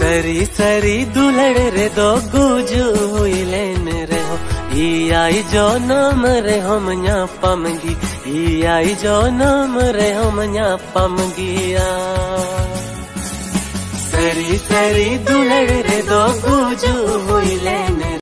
सरी सरी दुलड़ रे दो गुजू लेन रे हो ई आई जो नाम रे हम न्या पमगी ई आई जो नाम रे हम न्या पमगिया सरी सरी दुलड़ रे दो गुजू